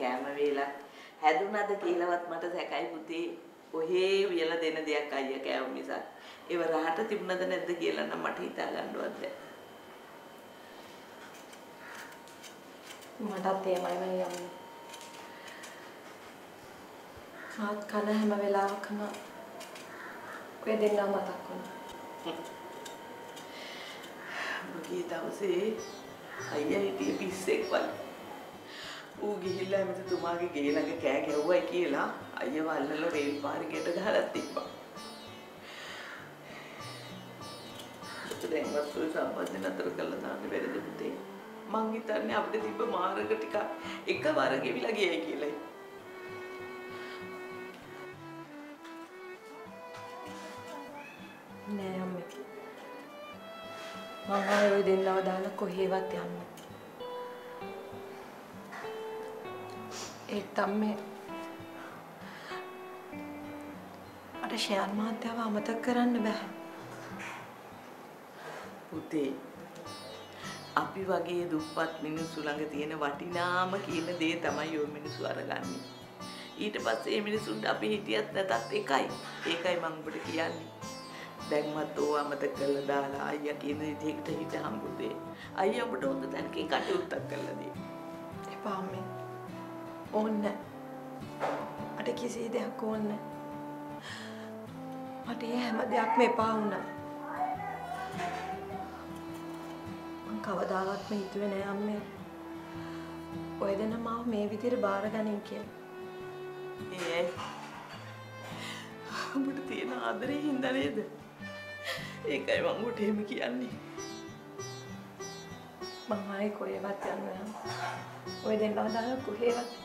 කෑම වේලක් හැදුනද කියලාවත් මට සැකයි පුතේ. ඔහේ වියලා දෙන දෙයක් අයියා කෑව මිසක් ඒව රහට තිබුණද නැද්ද කියලා නම් මට හිතා ගන්නවත් බැහැ. මටත් එහෙමයි මේ යන්නේ. මාත් කන හැම වෙලාවකම ඔය දෙන්නා මතක් වුණා. මගේ දවසේ අයියා හිටියේ පිස්සෙක් වගේ. ඌ ගිහිල්ලා ඇමතිතුමාගේ ගේ ළඟ කෑ ගැව්වයි කියලා අයියව අල්ලලා රේල් පාරේ ගෙට ගහලා තිබ්බා. දැන්වත් ඔය සම්බන්ධ නතර කළා දාන්න බැරිද පුතේ? මං හිතන්නේ අපිට තිබ්බ මාර්ග ටික එකවර ගෙවිලා ගියයි කියලායි. නෑ අම්මේ. මම ආයේ ඔය දෙන්නව දාලා කොහේවත් යන්නේ. ඒත් අම්මේ අර ෂයන් මහත්තයාව අමතක කරන්න බෑ. පුතේ අපි වගේ දුප්පත් මිනිස්සු ළඟ තියෙන වටිනාම කියන දේ තමයි ඔය මිනිස්සු අරගන්නේ. ඊට පස්සේ මේ මිනිස්සුන්ට අපි හිටියත් නැතත් එකයි. ඒකයි මම ඔබට කියන්නේ. දැන්වත් ඕව අමතක කරලා දාලා අයියා කියන විදිහකට හිටහම් පුතේ. අයියා ඔබට හොඳ තැනකින් කටයුත්තක් කරලා දෙයි. එපා අම්මේ. ඕන්න. මට කිසි දෙයක් ඕන්න. මට ඒ හැම දෙයක්ම එපා වුණා. මං කවදාවත්ම හිතුවේ නෑ අම්මේ. ඔය දෙන මාව මේ විදිහට බාරගනින් කියලා. ඒ? ඔබට තියෙන ආදරේ හින්දා නේද? ඒකයි මම ඔබට එහෙම කියන්නේ. මං ආයේ කොහෙවත් යන්නේ නෑ. ඔය දෙන්නව දාලා කොහෙවත්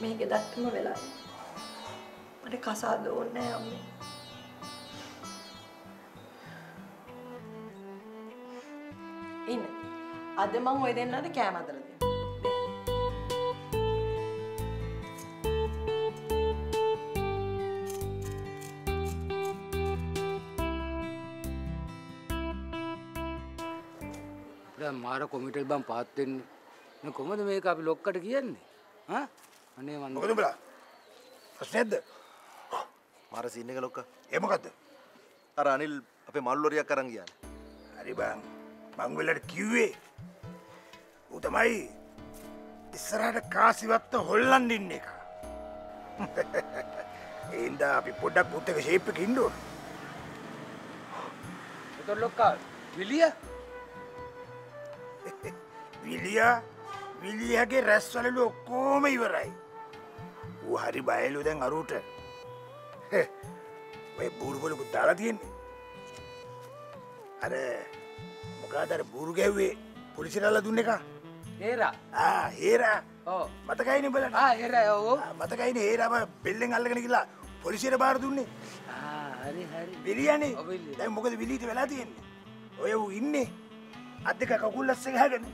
මේක දැක්කම වෙලා. මට කසාද ඕනේ අම්මේ. ඉන්න. අද මං ඔය දෙන්නට කෑම හදලා දෙන්න. දැන් මාර කොමිටල් බම් පාත් වෙන්නේ. මේ කොහමද මේක අපි ලොක්කට කියන්නේ? හා? අනේ මන් මොකද උඹලා? ප්‍රශ්නයක්ද? මාර සීන් එක ලොක්ක. ඒ මොකද්ද? අර අනිල් අපේ මල්ලොරියක් අරන් ගියානේ. හරි බං. මං වෙලට කිව්වේ. ඌ තමයි ඉස්සරහට කාසිවත්ත හොල්ලන් ඉන්න එක. ඒ හින්දා අපි පොඩ්ඩක් පුත් එක ෂේප් එකේ ඉන්න ඕනේ. එතකොට ලොක්කා විලිය විලියා විලියගේ රැස්වලලු ඔක්කෝම ඉවරයි. ඌ හරි බයලු දැන් අරුට. ඔය බූරුවලකුත් දාලා තියෙන්නේ. අර මොකද අර බූරු ගැව්වේ පොලිසිරල්ල දුන්න එක? හේරා ආ හේරා. ඔව් මතකයිනේ බලන්න. ආ හේරා ඔව් ආ, මතකයිනේ හේරාව බෙල්ලෙන් අල්ලගෙන ගිහලා පොලිසියට බාර දුන්නේ. ආ හරි හරි විලියනේ. ඔව්, විලිය. දැන් මොකද විලියට වෙලා තියෙන්නේ? ඔය ඌ ඉන්නේ අත් දෙක කකුල් අස්සේ ගහගෙන.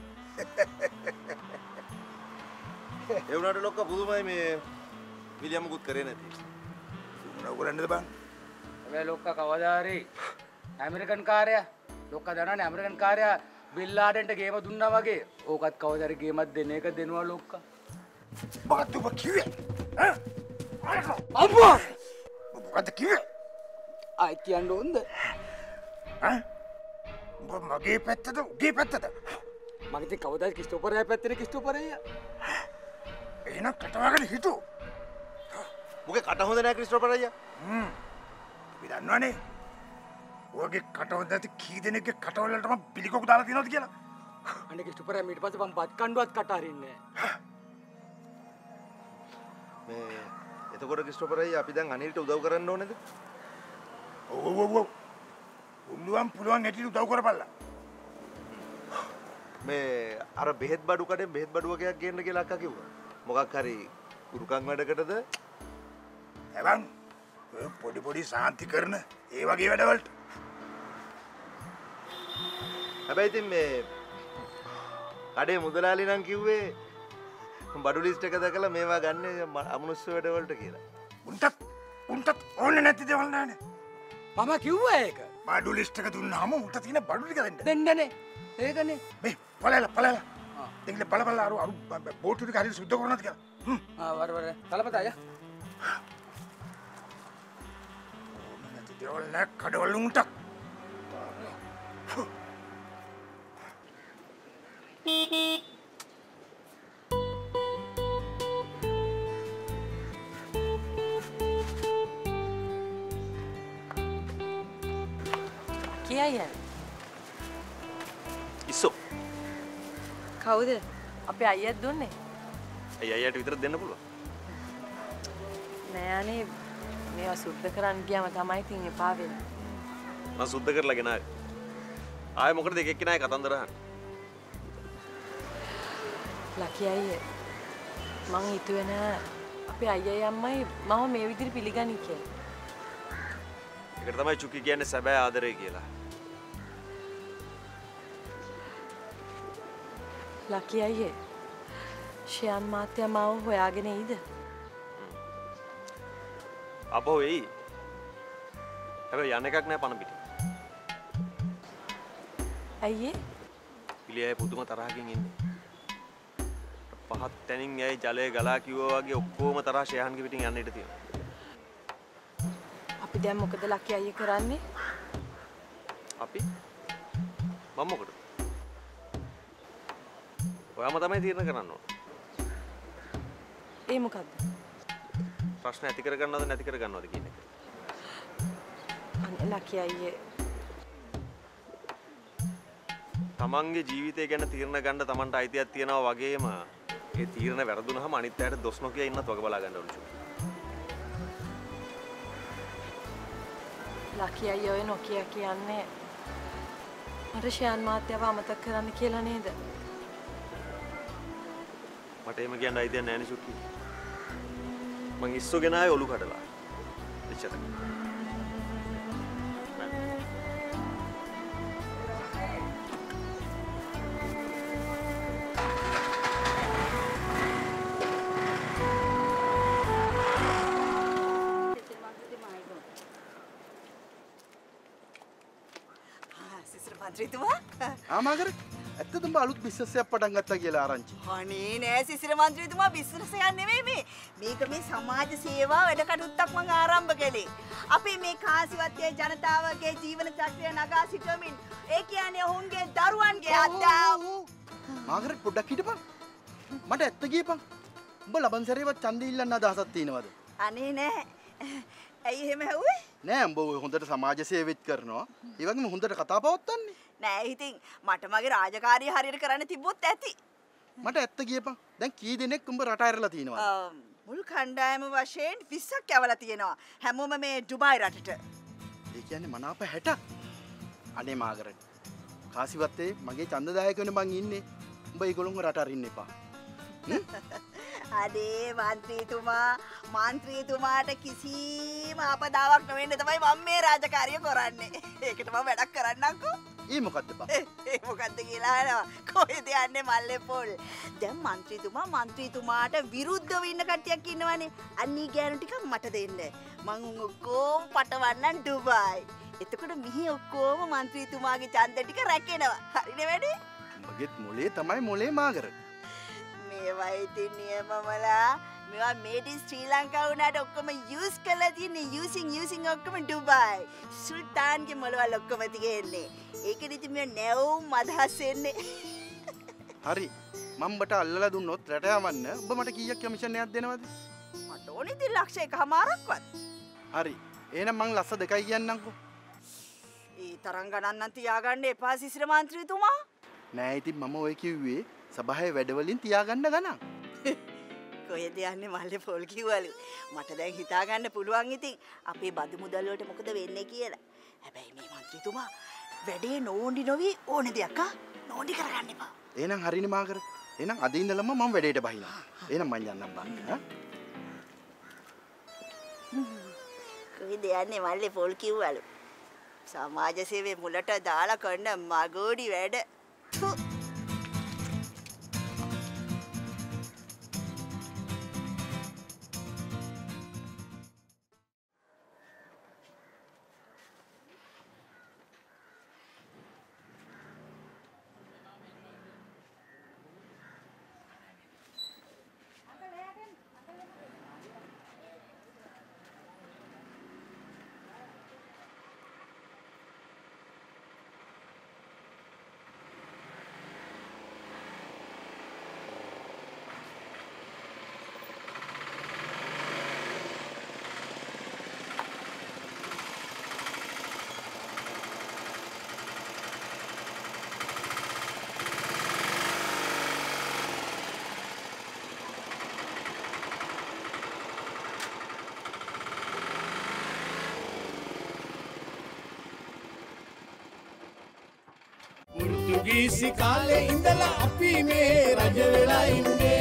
ඒ වුණාට ලොක්ක පුදුමයි මේ විලියම් මුකුත් කරේ නැති. මොනව කරන්නද බං? හැබැයි ලොක්කා කවදා හරි ඇමරිකන් කාර්යයා ලොක්කා දන්නවනේ ඇමරිකන් කාර්යයා බිල් ලාඩන්ට ගේම දුන්නා වගේ ඕකත් කවදා හරි ගේමක් දෙන එක දෙනවා ලොක්කා මොකක්ද ඔබ කිව්වේ? ඈ? අම්මා මොකක්ද කිව්වේ? ආයි කියන්න ඕන්ද ඈ? මගේ පැත්තද උගේ පැත්තද? මගේ ඉතින් කවදාද කිස්ටෝපරයා පැත්තේ කිස්ටෝපරයා එහෙනම් කටවගෙන හිටු. මොකේ කට හොඳ නෑ ක්‍රිස්ටෝෆර් අයියා. හ්ම්. අපි දන්නවනේ. ඔයගේ කටවල නැති කී දෙනෙක්ගේ කටවලටම පිළිකොක් දාලා තියෙනවද කියලා? අනේ කිස්ටෝපරයා ඊට පස්සේ මම බත් කණ්ඩුවත් කට අරින්නේ මේ එතකොට ක්‍රිස්ටෝෆර් අයියා අපි දැන් අනිල්ට උදව් කරන්න ඕනේද? ඔව් ඔව් ඔව් ඔව්. පුළුවන් පුළුවන් හැටියට උදව් කරපල්ලා. මේ අර බෙහෙත් බඩු කඩෙන් බෙහෙත් බඩු වගේක් ගේන්න කියලා අක්කා කිව්වා. මොකක් හරි ගුරුකම් වැඩකටද? එවන්. ඔය පොඩි පොඩි සාන්ති කරන ඒ වගේ වැඩවලට. හැබැයි ඉතින් මේ කඩේ මුදලාලි නම් කිව්වේ බඩු ලිස්ට් එක දැකලා මේවා ගන්න අමනුෂ්‍ය වැඩවලට කියලා. උන්ටත් උන්ටත් ඕනේ නැති දේවල් නෑනේ. මම කිව්වා ඒක. බඩු ලිස්ට් එක දුන්නාම උන්ට තියෙන බඩු ටික දෙන්න. දෙන්නනේ. ඒකනේ. මේ පළල පළල. දෙගල බලබල අරු අරු බෝටුටි හරි සුද්ද කරනත් කියලා. වර වර. තලපතාය නැති දේවල් නෑ කඩවල් උන්ටක් කියයි ඉස්සෝ. කවුද? අපේ අයියත් දුන්නේ. ඇයි අයට විතර දෙන්න පුළුව නෑනේ මේවා සුද්ධ කරන්න ගියම තමයි තින් එපා වෙන ම සුද්ධ කරලාගෙන ආය මොකට දෙකෙක්ෙනයි කතන්දරහන් ලකි අයිය මං හිතුවෙන අපේ අයිය අම්මයි මම මේ විදිරි පිළිගනි කිය එකට තමයි චුකි කියන්න සැබෑ ආදරය කියලා. ලකි අයියේ ෂයන් මාත්‍ය මාව හොයාගෙන ඊද අප වෙයි හැබ යන්න එකක් නෑ පණපිට ඇයියේ පිළියයි පුදුම තරහකින් ඉන්න. පහත් තැනින් ඇයි ජලය ගලා කිව්ව වගේ ඔක්කෝම තරහ ශයහන්ගේ පිටින් යන්නට තියෙන අපි දැම් මොකද ලකි අයිය කරන්නේ? අපි? මම්මොකට ඔයාම තමයි තීරණ කරන්න ඕන. ඒ මොකක්ද ප්‍රශ්න ඇති කරගන්නවද නැති කරගන්නවද කියන එක අනේ ලකි අයියේ තමන්ගේ ජීවිතය ගැන තීරණ ගන්න තමන්ට අයිතියක් තියෙනවා වගේම ඒ තීරණ වැරදුනහම අනිත් අයට දොස් නොකිය ඉන්නත් වග බලා ගන්න ඕනේ. ලකි අයිය ඔය නොකිය කියන්නේ මට ෂයන් මාත්‍යව අමතක් කරන්න කියලා නේද මට එහෙම කියන්න අයිතියක් නැහැ නේ චුටි. මං ඉස්සුගෙන ආයේ ඔලු කඩලා. එච්චරයි. සිසිර මන්ත්‍රීතුමා ආමාකර ඇත්ත තුඹ අලුත් බිස්සසයක් පටන් ගත්තා කියලා ආරංචි. අනේ නෑ සිසිර මන්ත්‍රීතුමා බිස්නස් එකක් නෙමෙයි මේ. මේක මේ සමාජ සේවා වැඩ කටයුත්තක් මම ආරම්භ කළේ. අපි මේ කාසිවත්යේ ජනතාවගේ ජීවන චක්‍රය නගා සිටමින් ඒ කියන්නේ ඔවුන්ගේ දරුවන්ගේ අත්දැකීම් මාකරට පොඩ්ඩක් හිටපන්. මට ඇත්ත කියපන්. උඹ ලබන් සැරේවත් ඡන්දය ඉල්ලන්න අදහසක් තියෙනවද? අනේ නෑ. ඇයි එහෙම හැව්වේ? නෑ උඹ හොඳට සමාජ සේවෙත් කරනවා. ඒ වගේම හොඳට කතා පවත්වන්නේ. නෑ ඉතින් මට මගේ රාජකාරිය හරියට කරන්න තිබ්බොත් ඇති. මට ඇත්ත කියපන්. දැන් කී දෙනෙක් උඹ රට ඇරලා තියෙනවද? මුල් කණ්ඩායම වශයෙන් 20ක් ඇවලා තියෙනවා. හැමෝම මේ ඩුබායි රටට. ඒ කියන්නේ මනාප 60ක්. අනේ මාකරට. කාසිවත්තේ මගේ ඡන්දදායක වෙන මං ඉන්නේ. උඹ ඒගොල්ලොන්ව රට අරින්න එපා. අඩේ මන්ත්‍රීතුමා මන්ත්‍රීතුමාට කිසිම අපදාවක් නොවෙන්න තමයි මම මේ රාජකාරිය කරන්නේ. ඒකට මම වැඩක් කරන්නම්කෝ. ඒ මොකද්ද බා? ඒ මොකද්ද කියලා අහනවා. කොහෙද යන්නේ මල්ලේ පොල්? දැන් මන්ත්‍රීතුමා මන්ත්‍රීතුමාට විරුද්ධව ඉන්න කට්ටියක් ඉන්නවනේ. අන්නී ගෑනු ටික මට දෙන්න. මං උන් ඔක්කොම පටවන්නම් ඩුබායි. එතකොට මිහි ඔක්කොම මන්ත්‍රීතුමාගේ ඡන්ද ටික රැකෙනවා. හරිනේ වැඩේ? මගෙත් මොලේ තමයි මොලේ මාකරට. මේවා ඉතින් නියමමලා මෙවා මේඩි ශ්‍රී ලංකා වුණට ඔක්කොම යස් කලා තියන්නේ යසින් යසින් ඔක්කම ඩුබයි සුල්තාන්ගේ මොළවල් ඔක්කොම තිගෙන්නේ ඒක ඉති මේ නැවුම් අදහස්සෙන්නේ හරි. මම්බට අල්ලලා දුන්නොත් රට යවන්න ඔබ මට කීයක් කමිෂන්යක් දෙනවද? මට ඕනිති ලක්ෂ එක හමාරක්වත් හරි. එහෙනම් මං ලස්ස දෙකයි කියන්නම්කෝ. ඒ තරන් ගණන්නන් තියාගන්න එපා සිසිර මන්ත්‍රීතුමා නෑ ඉතින් මම ඔය කිව්වේ සභාවේ වැඩවලින් තියාගන්න ගණන්. කොය දෙයන්න මල්ල පොල් කිව්වලු මට දැන් හිතාගන්න පුළුවන් ඉතින් අපේ බදු මුදල්ලට මොකද වෙන්න කියලා හැබැයි මේ මන්ත්‍රීතුමා වැඩේ නෝන්ඩි නොවී ඕන දෙයක්කා නෝඩි කරගන්න එපා එහෙනම් හරිනේ මාකර. එහෙනම් අද ඉඳලම මම වැඩේට බහිනවා. එහෙනම් මං යන්නම් බං. ඈ? කොයි දෙයන්නේ මල්ලේ පොල් කිව්වලු සමාජ සේවය මුලට දාලා කරන්න මගෝඩි වැඩ තු. පෘතුගීසි කාලේ ඉඳලා අපි මේ රජ වෙලා ඉන්නේ